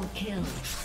Double kill.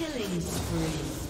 Killing spree.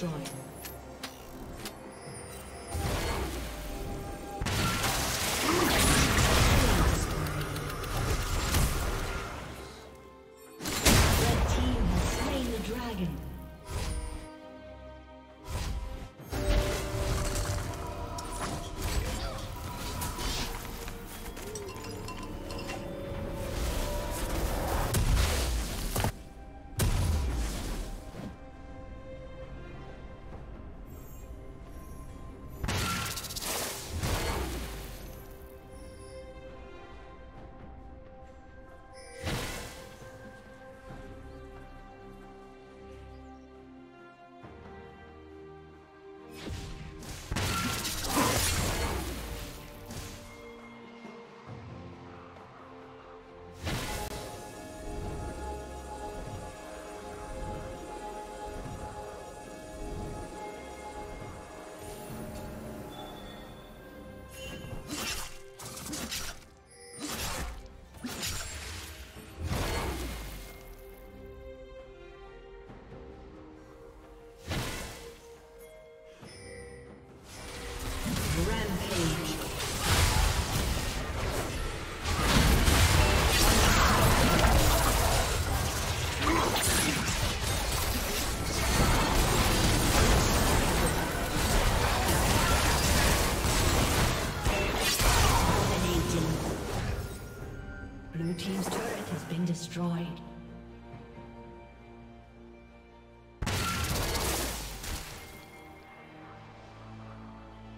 Destroyed.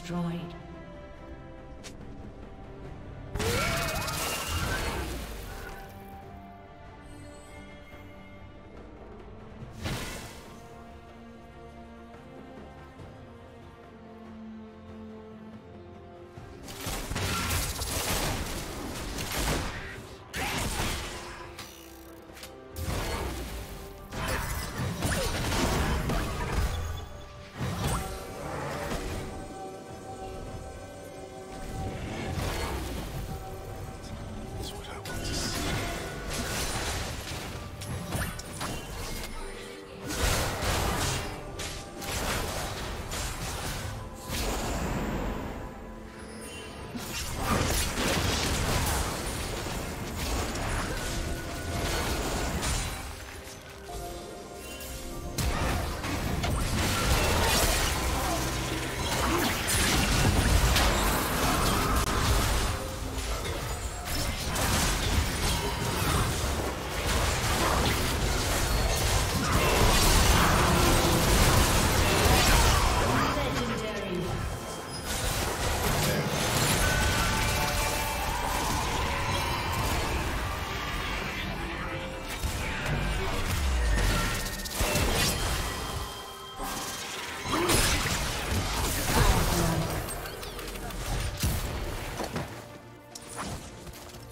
Destroyed.